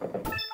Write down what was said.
you.